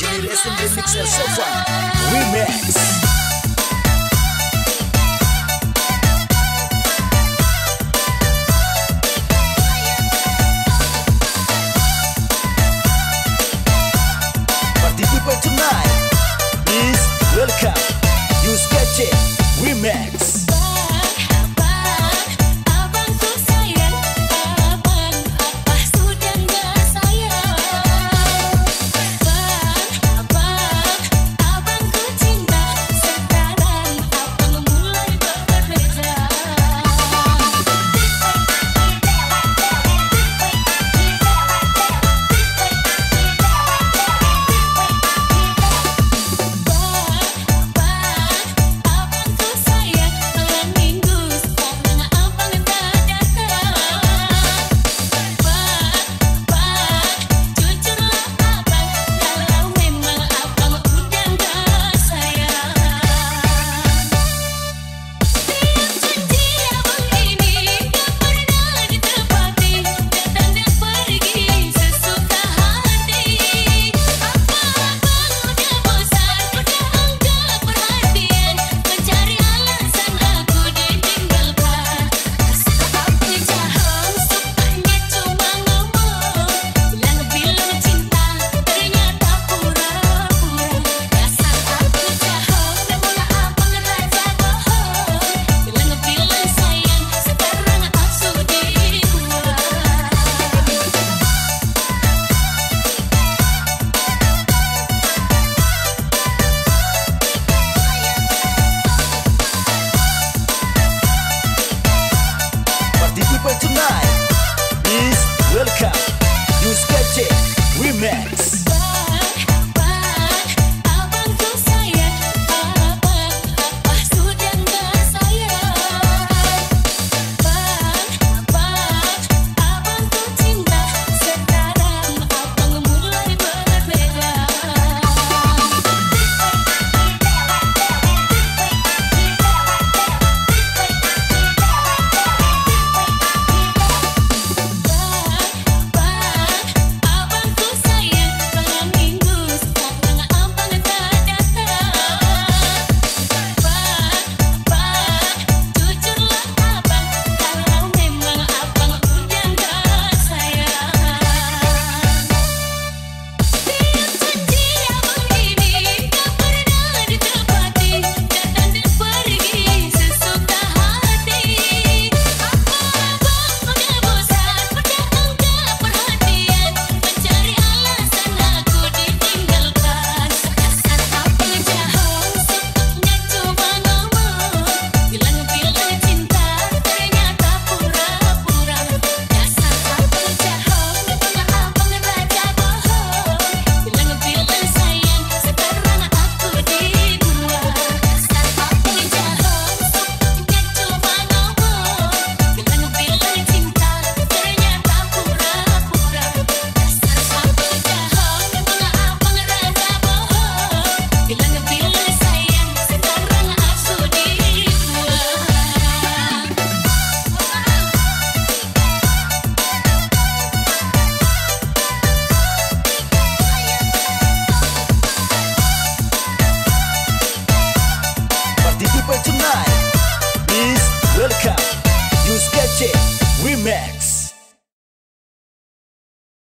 DJ Lesson Remix and so far.